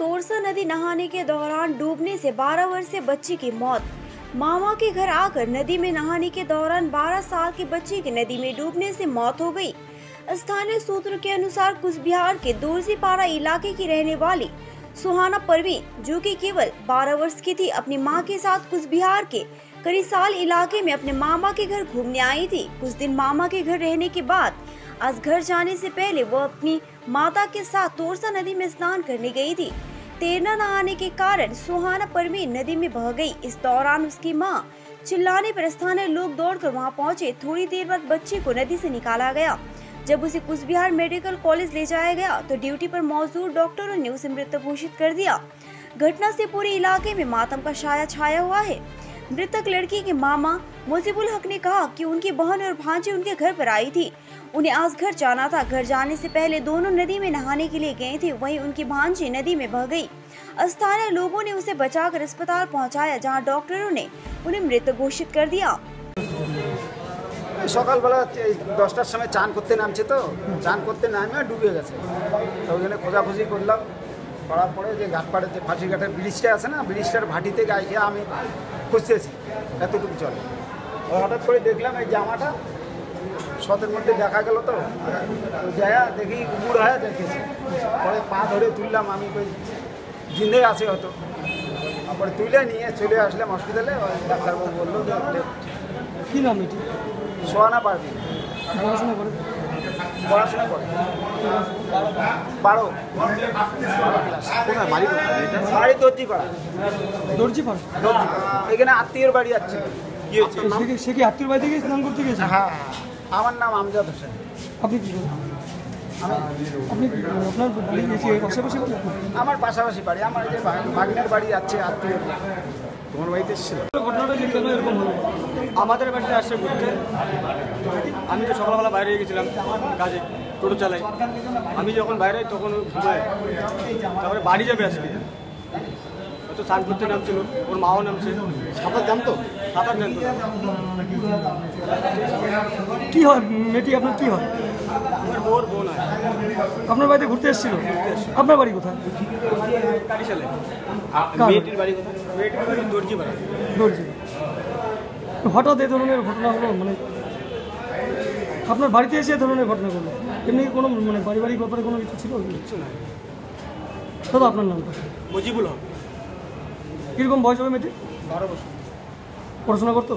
तोरसा नदी नहाने के दौरान डूबने से 12 वर्षीय बच्ची की मौत। मामा के घर आकर नदी में नहाने के दौरान 12 साल की बच्ची की नदी में डूबने से मौत हो गई। स्थानीय सूत्रों के अनुसार कुचबिहार के दोरसीपाड़ा इलाके की रहने वाली सुहाना परवीन, जो कि केवल 12 वर्ष की थी, अपनी माँ के साथ कुचबिहार के करीसाल इलाके में अपने मामा के घर घूमने आई थी। कुछ दिन मामा के घर रहने के बाद, आज घर जाने से पहले वो अपनी माता के साथ तोरसा नदी में स्नान करने गई थी। तैरना न आने के कारण सुहाना परवीन नदी में बह गई। इस दौरान उसकी माँ चिल्लाने पर स्थानीय लोग दौड़कर वहाँ पहुँचे। थोड़ी देर बाद बच्चे को नदी से निकाला गया। जब उसे कुचबिहार मेडिकल कॉलेज ले जाया गया तो ड्यूटी पर मौजूद डॉक्टरों ने उसे मृत घोषित कर दिया। घटना से पूरे इलाके में मातम का छाया छाया हुआ है। मृतक लड़की के मामा मुजीबुल हक ने कहा कि उनकी बहन और भांजी उनके घर पर आई थी उन्हें आज घर जाना था घर जाने से पहले दोनों नदी में नहाने के लिए गए थे वहीं उनकी भांजी नदी में बह गई स्थानीय लोगों ने उसे बचाकर अस्पताल पहुंचाया जहां डॉक्टरों ने उन्हें मृत घोषित कर दिया এই সকালবেলা এই দশটার সময় চান করতে নামছে তো চান করতে নামে ডুবে গেছে তো ওই জন্য খোঁজাখুঁজি করলাম করার পরে যে ঘাটপাড়ের যে ফাঁসি ঘাটের ব্রিজটা আছে না ব্রিজটার ভাটিতে গায়ে খেয়ে আমি খুঁজতেছি এতটুকু চলে। হঠাৎ করে দেখলাম এই জামাটা শতের মধ্যে দেখা গেল তো। যায়া দেখি উমুর হয়ে দেখেছি। পরে পা ধরে তুললাম আমি ওই জিন্দে আছে হয়তো। তারপরে তুলে নিয়ে চলে আসলাম হসপিটালে ডাক্তারবাবু বলল। কি নাম এটি? সোয়ানা পারবি পড়াশোনা করে পড়াশোনা করে। বারো। বাড়ি এখানে আত্মীয়র বাড়ি যাচ্ছে কি হয়েছে সে কি- আত্মীয় বাড়ি থেকে স্নান করতে গেছে হ্যাঁ আমার নাম আমজাদ হোসেন। আপনি কি আপনি আপনার? আমার পাশাপাশি বাড়ি। আমার এই যে ভাগনের বাড়ি যাচ্ছে আত্মীয়। তোমার বাড়িতে এসেছিল? ঘটনাটা কি? কেন এরকম হলো? আমাদের বাড়িতে আসছে ঘুরতে আমি তো সকালবেলা বাইরে গেছিলাম কাজে টোটো চালাই। আমি যখন বাইরে তখন ঘুমায়। তারপরে বাড়ি যাবে আজকে। হয়তো স্নান করতে নামছিল ওর মাও নামছে সাঁতার জানতো? সাঁতার জানতো। কি হয় মেয়েটি আপনার কি হয়? আমার বোন হয় আপনার বাড়িতে ঘুরতে এসেছিল? আপনার বাড়ি কোথায়? মেয়েটির বাড়ি কোথায়? মেয়েটির বাড়ি দর্জি পাড়া। দর্জি। হঠাৎ এ ধরনের ঘটনা হলো মানে আপনার বাড়িতে এসে ধরনের ঘটনা ঘটলো? এমনি কোনো মানে পারিবারিক ব্যাপারে কোনো কিছু ছিল? কিছু না দাদা আপনার নামটা মুজিবুল হক। কীরকম বয়স হবে মেয়েটি বারো বছর। পড়াশোনা করতো?